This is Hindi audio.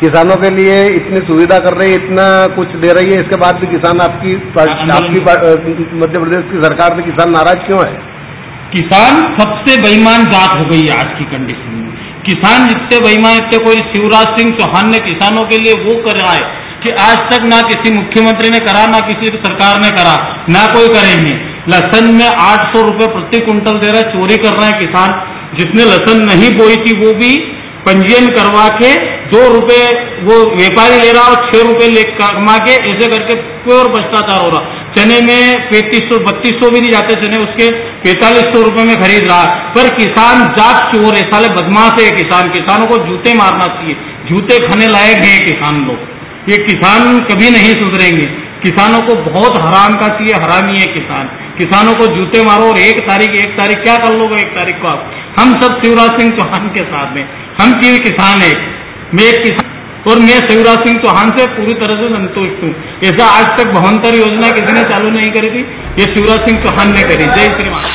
किसानों के लिए इतनी सुविधा कर रही है इतना कुछ दे रही है इसके बाद भी किसान आपकी आपकी मध्य प्रदेश की सरकार से किसान नाराज़ क्यों है? किसान सबसे बेईमान जात हो गई है आज की कंडीशन में। किसान जितने बेईमान इतने कोई शिवराज सिंह चौहान ने किसानों के लिए वो कर रहा है कि आज तक ना किसी मुख्यमंत्री ने करा ना किसी सरकार ने करा ना कोई करेंगे। लसन में आठ सौ रुपये प्रति क्विंटल दे रहे चोरी कर रहे हैं किसान। जिसने लसन नहीं बोई थी वो भी पंजीयन करवा के दो रुपए वो व्यापारी ले रहा और छह रुपए ले कमा के ऐसे करके प्योर भ्रष्टाचार हो रहा। चने में पैंतीस सौ, बत्तीस सौ भी नहीं जाते चने, उसके पैंतालीस सौ रुपए में खरीद रहा। पर किसान जात चोर है, साले बदमाश है किसान। किसानों को जूते मारना चाहिए। जूते खाने लायक है किसान लोग। ये किसान कभी नहीं सुधरेंगे। किसानों को बहुत हराम का चाहिए, हरामी है किसान। किसानों को जूते मारो और एक तारीख एक तारीख, क्या कर लोगे एक तारीख को आप? हम सब शिवराज सिंह चौहान के साथ में हम किसान है। मैं एक किसान और मैं शिवराज सिंह चौहान से पूरी तरह से संतुष्ट हूँ। ऐसा आज तक भवंतर योजना किसी ने चालू नहीं करी थी। ये शिवराज सिंह चौहान ने करी। जय श्रीमान